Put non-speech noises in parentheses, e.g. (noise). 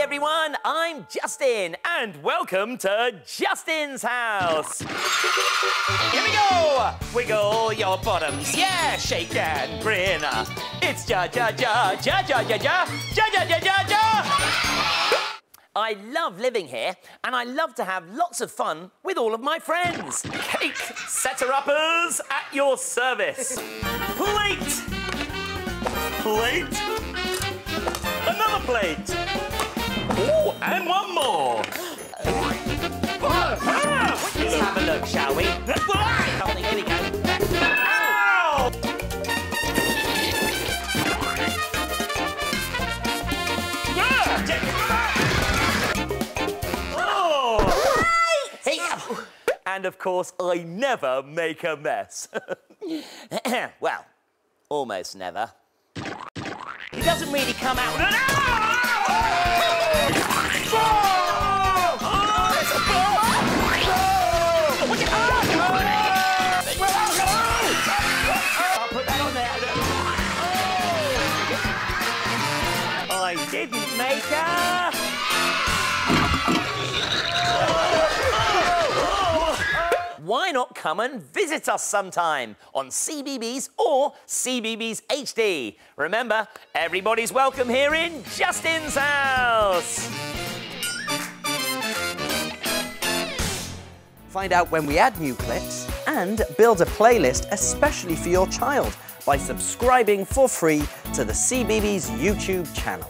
everyone. I'm Justin, and welcome to Justin's house. Here we go. Wiggle your bottoms, yeah. Shake and grin. It's ja ja ja ja ja ja ja ja ja ja ja ja. I love living here, and I love to have lots of fun with all of my friends. Cake setter-uppers at your service. Plate. Plate. Another plate. And one more. Let's have a look, shall we? Here we go. Ow! Oh! Hey, and of course, I never make a mess. (laughs) well, almost never. He doesn't really come out. Didn't make her. Why not come and visit us sometime on CBeebies or CBeebies HD? Remember, everybody's welcome here in Justin's house. Find out when we add new clips and build a playlist especially for your child by subscribing for free to the CBeebies YouTube channel.